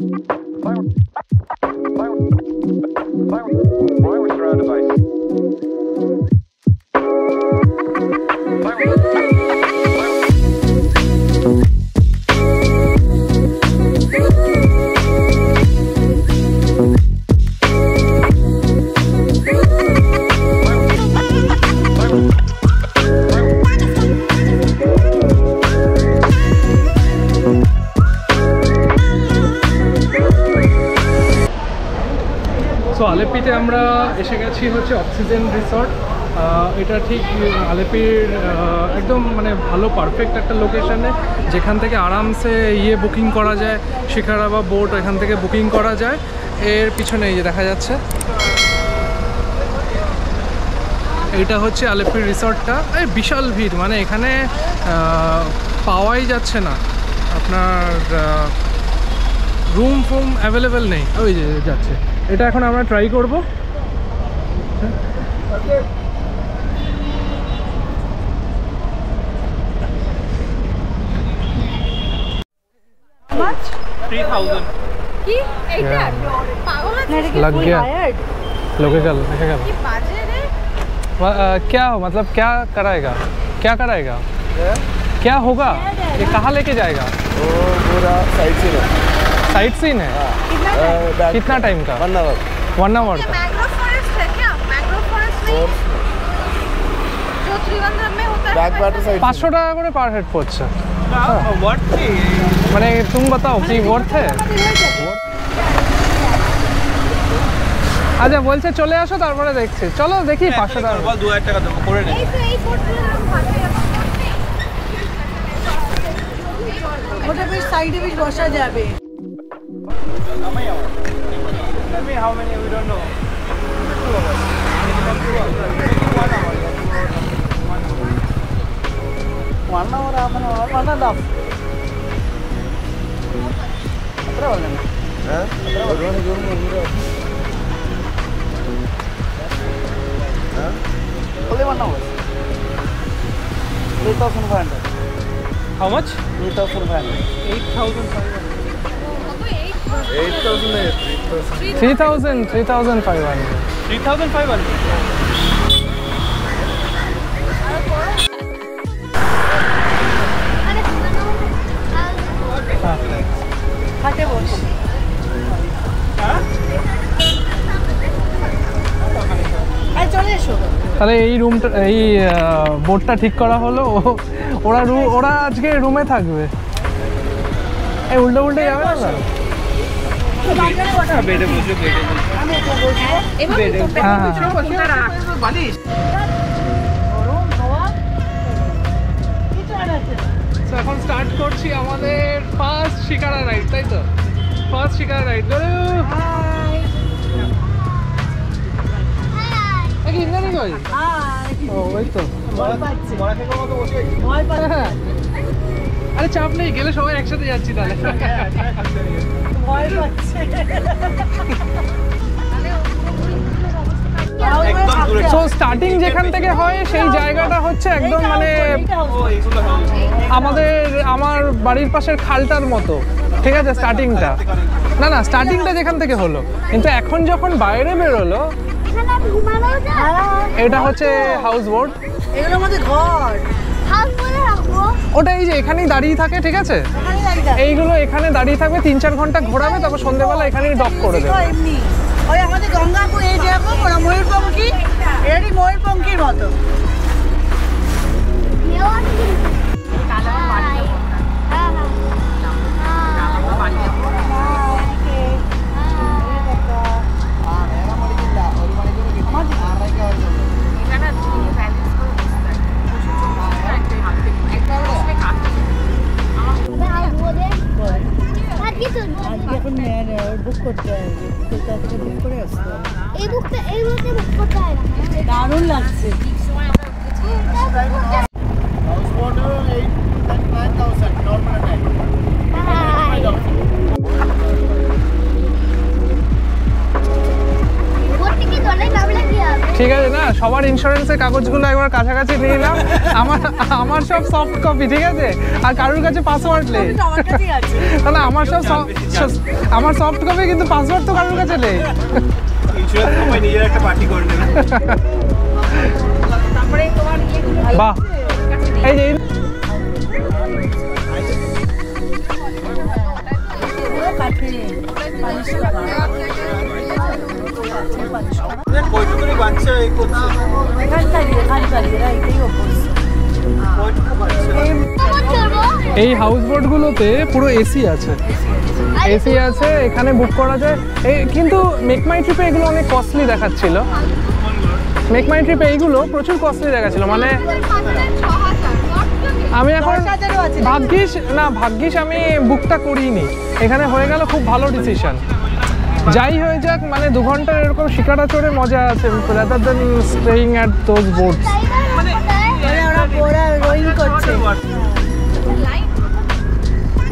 Bye. Bye. Bye. আমরা এসে গেছি হচ্ছে অক্সিজেন রিসর্ট। এটা ঠিক আলেপির একদম মানে ভালো পারফেক্ট একটা লোকেশানে, যেখান থেকে আরামসে ইয়ে বুকিং করা যায় শিকারা বা বোট এখান থেকে বুকিং করা যায়। এর পিছনে এই যে দেখা যাচ্ছে। এটা হচ্ছে আলেপির রিসর্টটা। এই বিশাল ভিড় মানে এখানে পাওয়াই যাচ্ছে না। আপনার রুম ফুম অ্যাভেলেবেল নেই। ওই যে যাচ্ছে। এটা এখন আমরা ট্রাই করব কি এইটা পাগল আছে लग गया लोकेगल लोकेगल কি বাজে রে क्या मतलब क्या कराएगा क्या कराएगा क्या होगा ये कहाँ लेके जाएगा वो पूरा साइड से है साइट सीन है बैक कितना टाइम का वन आवर वन आवर का मैंग्रोव फॉरेस्ट है क्या मैंग्रोव फॉरेस्ट नहीं जो त्रिवेंद्रम में होता है बैक वाटर साइड পাঁচশো টাকা করে পার হেড পড়ছে মানে তুমি বাতাও কি ওর্থ আচ্ছা বলছে চলে আসো তারপরে দেখছি চলো দেখি পাঁচশো টাকা এই তো এই বোটগুলো এরকম ভালোই আছে ওটা বেশ সাইডে বেশ বসা যাবে How many, we don't know. One hour. One hour, half an hour, one and a half. എത്ര പറഞ്ഞു എത്ര Only one much? 3,500. 8,500. তাহলে এই রুমটা এই বোর্ডটা ঠিক করা হলো। ও- ওরা ওরা আজকে রুমে থাকবে। এই উল্টো উল্টে যাবে না? এখন স্টার্ট করছি আমাদের ফার্স্ট শিকারা রাইড তাই তো ফার্স্ট শিকারা রাইড ধরো ওই তো ভয় পাচ্ছে ভয় পাচ্ছে হ্যাঁ। আরে চাপ নেই গেলে সবাই একসাথে যাচ্ছি তাহলে। ভয় পাচ্ছে সো স্টার্টিং যেখান থেকে হয় সেই জায়গাটা হচ্ছে একদম মানে আমাদের আমার বাড়ির পাশের খালটার মতো। ঠিক আছে স্টার্টিংটা না না স্টার্টিংটা যেখান থেকে হলো। কিন্তু এখন যখন বাইরে বেরোলো এটা হচ্ছে হাউস বোট এগুলো আমাদের ঘর। ওটা এই যে এখানেই দাঁড়িয়ে থাকে ঠিক আছে। এইগুলো এখানে দাঁড়িয়ে থাকবে তিন চার ঘণ্টা ঘোরাবে তারপর সন্ধ্যেবেলা এখানেই ডক করে দেবে। ওই আমাদের গঙ্গাপুর এই যেরকম ওরা ময়ূরপঙ্খী এরই ময়ূরপঙ্খীর মতো। ঠিক আছে না সবার ইন্স্যুরেন্সের কাগজগুলো একবার কাছাকাছি নিয়ে নাও। আমার আমার সব সফট কপি ঠিক আছে? আর কারোর কাছে পাসওয়ার্ড নেই। তাহলে আমার সব আমার সফট কপি কিন্তু পাসওয়ার্ড তো কারোর কাছে নেই। ইন্স্যুরেন্স কোম্পানি নিজের একটা পার্টি করে নেবে। তারপরে তোমার বাহ। এই যে এই- পুরো কাঠে বালিশ করা। কয়টুকুনি বাচ্চা এই করছে এখানকারই এখানকারই এরা এটাই অভ্যস্ত কয়টুকু বাচ্চা। কেমন চলবো এই হাউস বোটগুলোতে পুরো এসি আছে। এসি আছে এখানে বুক করা যায়। এই কিন্তু মেক মাই ট্রিপে এগুলো অনেক কস্টলি দেখাচ্ছিল। মেক মাই ট্রিপে এইগুলো প্রচুর কস্টলি দেখাচ্ছিল। মানে আমি এখন? ভাগ্যিস না ভাগ্যিস আমি বুকটা করিনি। এখানে হয়ে গেল খুব ভালো ডিসিশন যাই হয়ে যাক মানে দু ঘণ্টার এরকম শিকারা চড়ে মজা আছে। Rather than staying at those boats মানে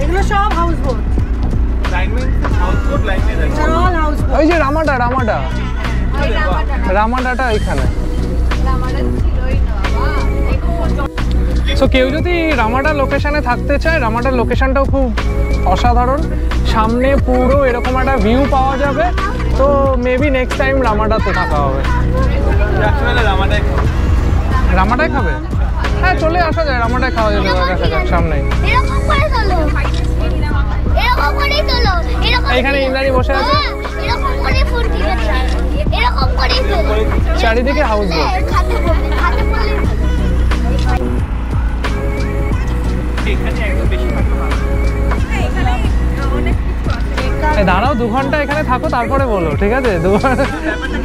এগুলো সব হাউস বোট ওই যে রামাডা রামাডা রামাডাটা এখানে সো কেউ যদি রামাডা লোকেশনে থাকতে চায় রামাডার লোকেশনটাও খুব অসাধারণ। সামনে পুরো এরকম একটা ভিউ পাওয়া যাবে। তো মেবি নেক্সট টাইম রামাডাতে থাকা হবে। রামাটাই খাবে। হ্যাঁ চলে আসা যায়। রামাডায় খাওয়া যাবে দেখা যাক সামনেই। করেই তোলো। এরকম এইখানে ইন্দ্রাণী বসে আছে। হ্যাঁ, এরকম করে ফুর্তি এরকম করেই তোলো। চারিদিকে হাউস বোট হ্যাঁ, এখানে দাঁড়াও দু ঘণ্টা এখানে থাকো তারপরে বলো ঠিক আছে? দু ব্যাপারটা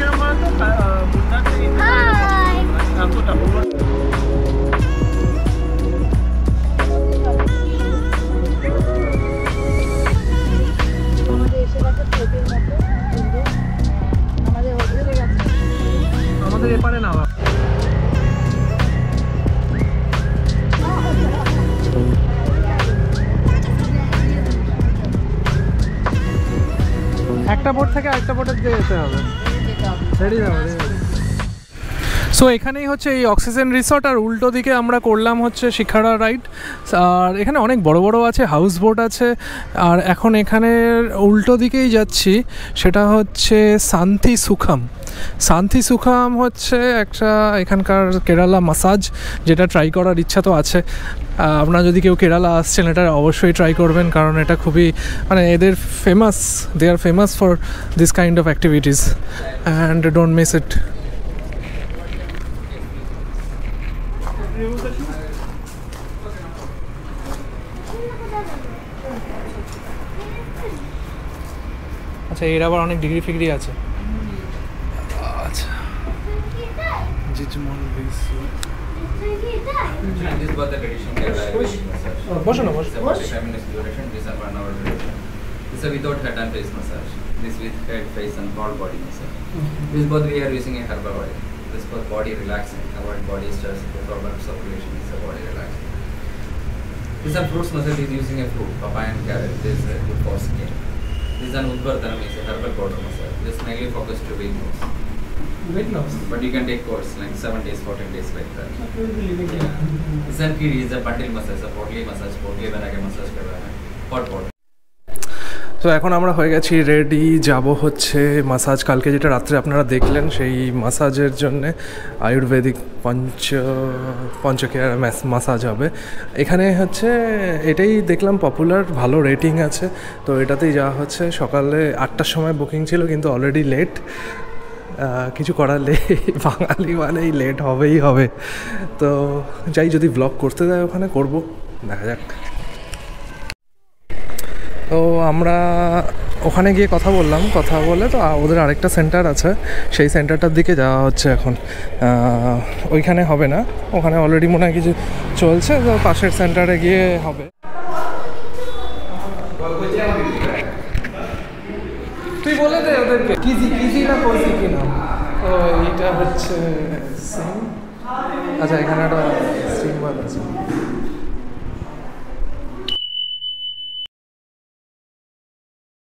সো এখানেই হচ্ছে এই অক্সিজেন রিসর্ট আর উল্টো দিকে আমরা করলাম হচ্ছে শিখারা রাইড আর এখানে অনেক বড় বড় আছে হাউস বোট আছে। আর এখন এখানের উল্টো দিকেই যাচ্ছি, সেটা হচ্ছে শান্তি সুখাম। শান্তি সুখাম হচ্ছে একটা এখানকার কেরালা মাসাজ যেটা ট্রাই করার ইচ্ছা তো আছে। আপনারা যদি কেউ কেরালা আসছেন, এটা অবশ্যই ট্রাই করবেন, কারণ এটা খুবই মানে এদের famous they are famous for this kind of activities and don't miss it আচ্ছা এর আবার অনেক ডিগ্রি ফিগ্রি আছে। Digimon VC. Bosh na bosh. Bosh. Feminist direction. These are one hour duration. This is without head and face massage. This with head, face and whole body massage. Mm-hmm. This both we are using a herbal oil. This for body relaxing. Avoid body stress. Proper circulation is a body relaxing. This are fruits massage is using a fruit, papaya and carrot. This is good for skin. This is an Udvartanam is a herbal powder massage. This mainly focused to being used. weight loss. But you can take course like seven days, fourteen days like that. Isn't it is a bundle massage, a portly massage, bodily banana massage hot pot. তো এখন আমরা হয়ে গেছি ready যাব হচ্ছে massage কালকে যেটা রাত্রে আপনারা দেখলেন সেই মাসাজের জন্য আয়ুর্বেদিক পঞ্চ পঞ্চকেয়ার মাসাজ হবে। এখানে হচ্ছে এটাই দেখলাম পপুলার ভালো রেটিং আছে। তো এটাতেই যাওয়া হচ্ছে। সকালে আটটার সময় বুকিং ছিল কিন্তু অলরেডি লেট কিছু করার লে বাঙালি মানেই লেট হবেই হবে। তো যাই, যদি ব্লগ করতে দেয় ওখানে করব। দেখা যাক। তো আমরা ওখানে গিয়ে কথা বললাম। কথা বলে তো ওদের আরেকটা সেন্টার আছে। সেই সেন্টারটার দিকে যাওয়া হচ্ছে এখন। ওইখানে হবে না। ওখানে অলরেডি মনে হয় কিছু চলছে, তো পাশের সেন্টারে গিয়ে হবে তুই বলে দে ওদেরকে কিজি কিজি না কইজি কি না তো এটা হচ্ছে সিম? আচ্ছা এখানে একটা সিম্বল আছে।